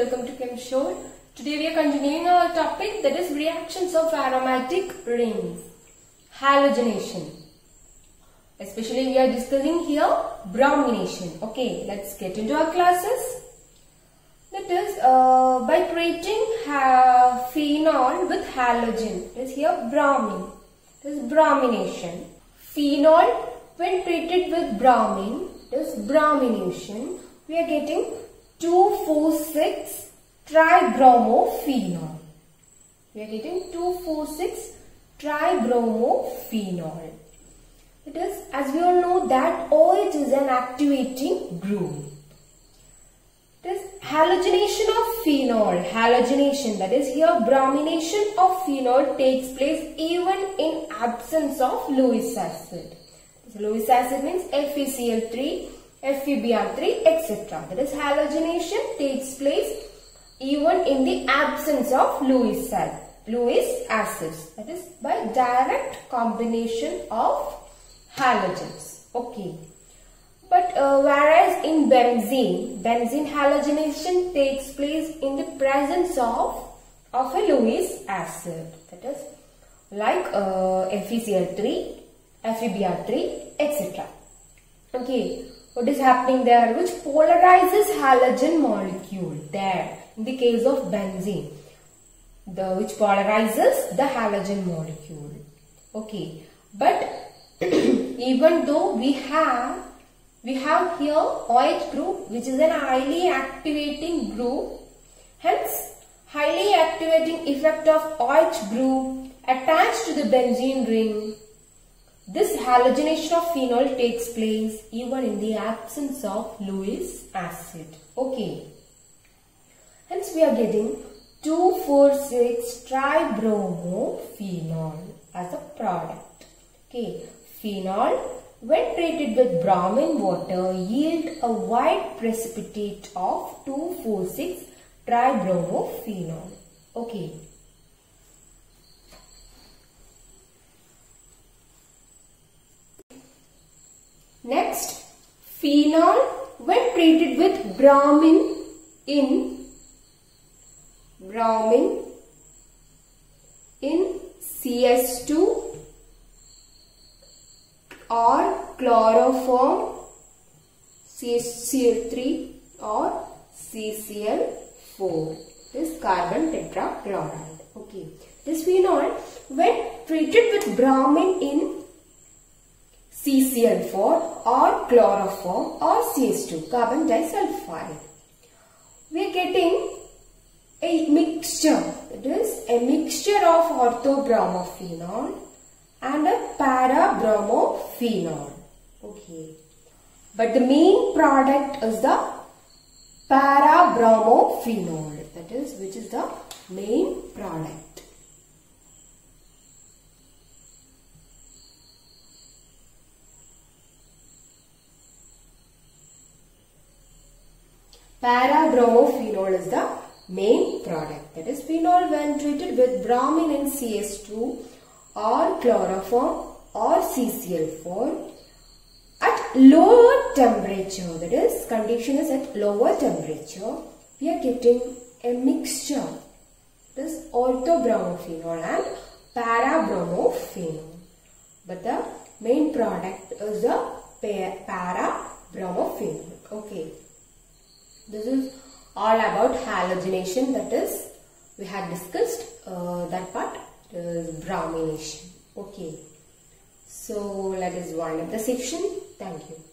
welcome to Chem Shore. Today we are continuing our topic that is reactions of aromatic rings. Halogenation. Especially we are discussing here bromination. Okay, let's get into our classes. That is uh, by treating phenol with halogen. It is here bromine. This bromination. Phenol when treated with bromine, It is bromination. We are getting 246 tribromophenol. We are getting 246 tribromophenol. It is, as we all know that OH is an activating group. It is halogenation of phenol. Halogenation that is here bromination of phenol takes place even in absence of Lewis acid. So Lewis acid means FeCl3, FeBr3 etc. That is halogenation takes place even in the absence of Lewis. Lewis acids that is by direct combination of halogens. Okay. But uh, whereas in benzene, benzene halogenation takes place in the presence of of a Lewis acid. That is like uh, FeCl3, FeBr3, etc. Okay. What is happening there? Which polarizes halogen molecule there in the case of benzene. The which polarizes the halogen molecule. Okay. But even though we have we have here OH group which is an highly activating group hence highly activating effect of OH group attached to the benzene ring this halogenation of phenol takes place even in the absence of Lewis acid okay hence we are getting 246 tribromophenol as a product okay Phenol, when treated with bromine water, yield a white precipitate of 246 tribromophenol. Okay. Phenol when treated with bromine in bromine in CS2 or chloroform CCl3 or CCl4 this carbon tetrachloride okay. This phenol when treated with bromine in CCl4 or chloroform or CS2 carbon disulfide we are getting a mixture it is a mixture of orthobromophenol and a para-bromophenol. Okay. But the main product is the para-bromophenol. That is, which is the main product. Para-bromophenol is the main product. That is, phenol when treated with bromine and CS2 or chloroform or CCl4 at lower temperature. That is condition is at lower temperature. We are getting a mixture. This orthobromophenol and para-bromophenol. But the main product is the para-bromophenol. Okay this is all about halogenation that is we had discussed uh, that part is bromination. Okay. So let us wind up the section. Thank you.